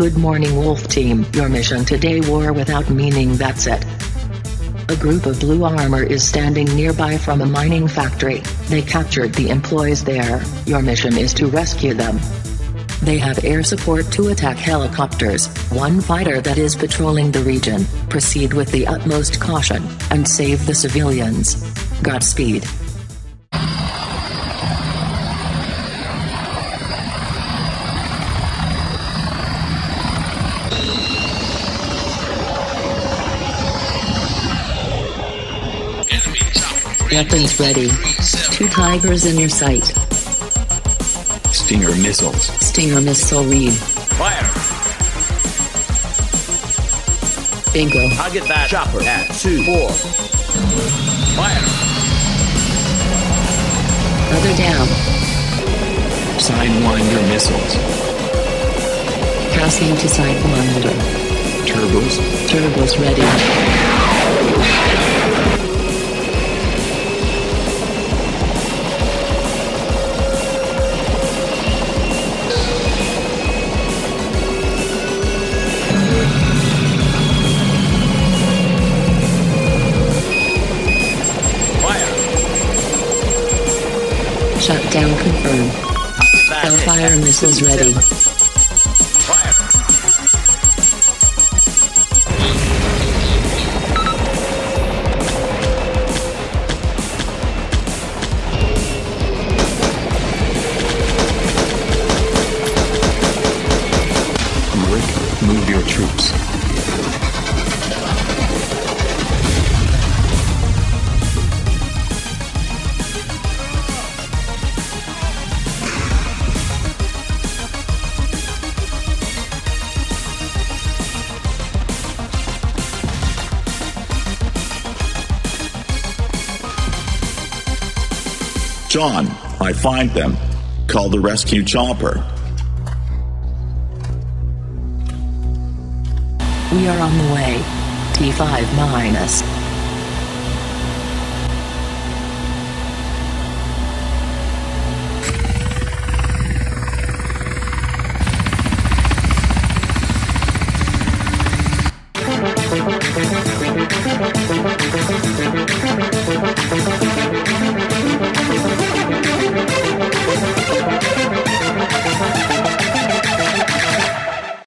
Good morning, Wolf Team. Your mission today war without meaning, that's it. A group of blue armor is standing nearby from a mining factory. They captured the employees there. Your mission is to rescue them. They have air support to attack helicopters, one fighter that is patrolling the region. Proceed with the utmost caution and save the civilians. Godspeed. Weapons ready. Two tigers in your sight. Stinger missiles. Stinger missile read. Fire! Bingo. I'll get that chopper at 2 4. Fire! Other down. Sidewinder missiles. Passing to Sidewinder. Turbos. Turbos ready. Shutdown confirmed. Hellfire missiles ready. Jon, I find them. Call the rescue chopper. We are on the way. T5 minus.